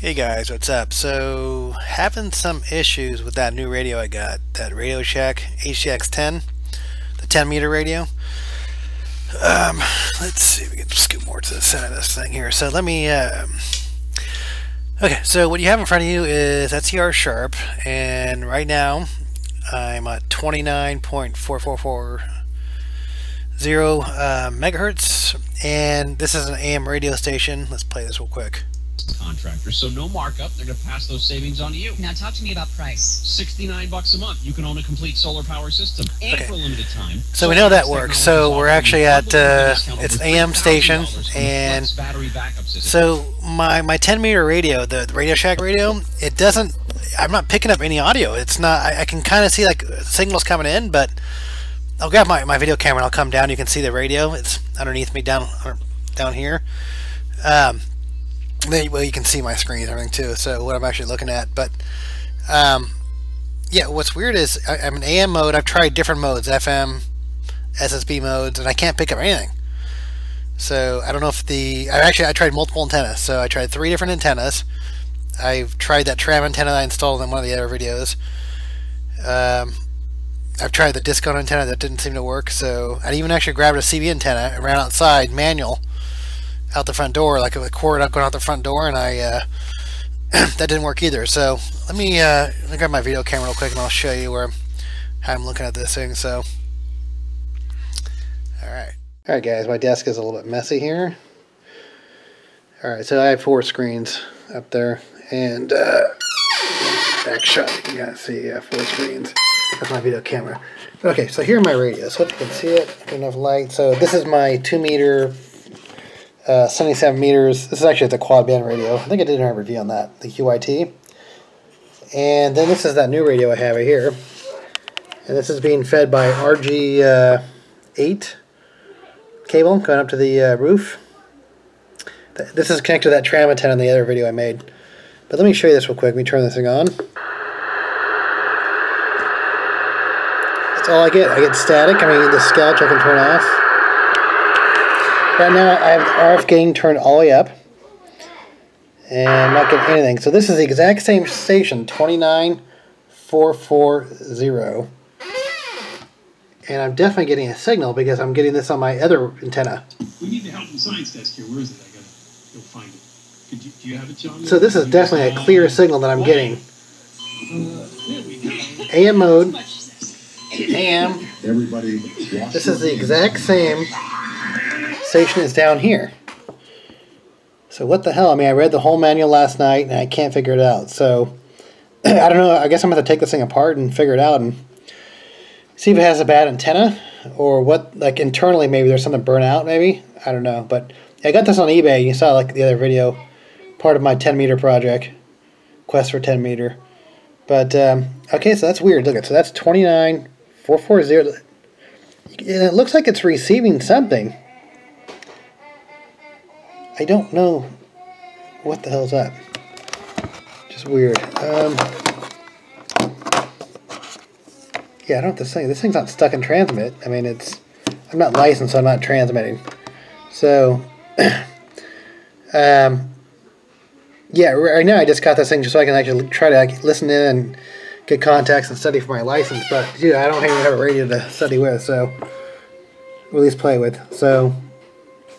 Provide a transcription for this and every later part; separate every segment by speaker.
Speaker 1: Hey guys, what's up? So, having some issues with that new radio I got, that Radio Shack HTX-10, the 10 meter radio. Um, let's see if we can scoot more to the center of this thing here. So let me, um, okay, so what you have in front of you is SDR Sharp, and right now I'm at 29.4440 uh, megahertz, and this is an AM radio station. Let's play this real quick
Speaker 2: contractor. So no markup. They're going to pass those savings on to you.
Speaker 3: Now talk to me about price.
Speaker 2: 69 bucks a month. You can own a complete solar power system and
Speaker 1: okay.
Speaker 2: for a limited time.
Speaker 1: So we know that works. So we're actually at uh, it's an AM station and so my my 10 meter radio, the, the Radio Shack radio, it doesn't I'm not picking up any audio. It's not I, I can kind of see like signals coming in, but I'll grab my, my video camera and I'll come down. You can see the radio. It's underneath me down down here. Um, well, you can see my screen and everything too. So what I'm actually looking at, but um, yeah, what's weird is I, am in AM mode. I've tried different modes, FM, SSB modes, and I can't pick up anything. So I don't know if the I actually I tried multiple antennas. So I tried three different antennas. I've tried that tram antenna I installed in one of the other videos. Um, I've tried the discount antenna that didn't seem to work. So I even actually grabbed a CB antenna and ran outside manual out the front door, like a cord up going out the front door, and I uh, that didn't work either. So let me uh, let me grab my video camera real quick, and I'll show you where how I'm looking at this thing. So, all right, all right, guys, my desk is a little bit messy here. All right, so I have four screens up there, and uh, back shot. You guys see, uh, four screens. That's my video camera. Okay, so here are my radios. Hope you can see it. Enough light. So this is my two meter uh, 77 meters. This is actually at the quad band radio. I think I did a review on that, the QYT. And then this is that new radio I have right here. And this is being fed by RG8 uh, cable going up to the uh, roof. This is connected to that tram antenna in the other video I made. But let me show you this real quick. Let me turn this thing on. That's all I get. I get static. I mean, the scout I can turn off. Right now I have RF gain turned all the way up. And I'm not getting anything. So this is the exact same station, 29440. And I'm definitely getting a signal because I'm getting this on my other antenna.
Speaker 4: We need the help from science desk here. Where is it? I gotta go find it. Could you, do you have it, John?
Speaker 1: So this is definitely a clear signal that I'm getting. Uh, AM mode. AM.
Speaker 5: Everybody.
Speaker 1: This is the exact same station is down here. So what the hell? I mean, I read the whole manual last night and I can't figure it out. So I don't know. I guess I'm going to take this thing apart and figure it out and see if it has a bad antenna or what, like internally maybe there's something burnt out maybe. I don't know. But I got this on eBay. You saw like the other video, part of my 10 meter project, quest for 10 meter. But, um, okay, so that's weird. Look at So that's 29440. It looks like it's receiving something. I don't know what the hell's that. Just weird. Um, yeah, I don't this thing. This thing's not stuck in transmit. I mean, it's. I'm not licensed, so I'm not transmitting. So, um, yeah, right now I just got this thing just so I can actually try to listen in and get contacts and study for my license. But dude, I don't even have a radio to study with, so at least play with. So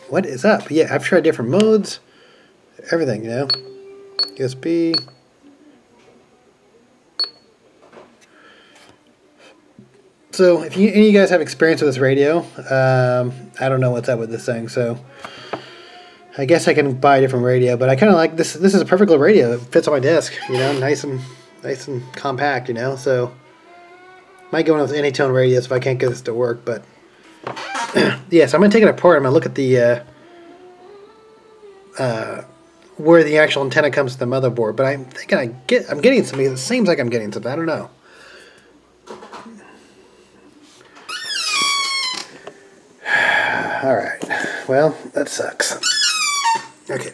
Speaker 1: what is up? Yeah, I've tried different modes, everything, you know. USB. So, if you, any of you guys have experience with this radio, um, I don't know what's up with this thing, so I guess I can buy a different radio, but I kind of like this. This is a perfect little radio. It fits on my desk, you know, nice and nice and compact, you know. So, might go one of those Anytone radios if I can't get this to work, but yeah, so I'm going to take it apart. I'm going to look at the uh, uh, where the actual antenna comes to the motherboard. But I'm thinking I get I'm getting something. It seems like I'm getting something. I don't know. All right. Well, that sucks. Okay.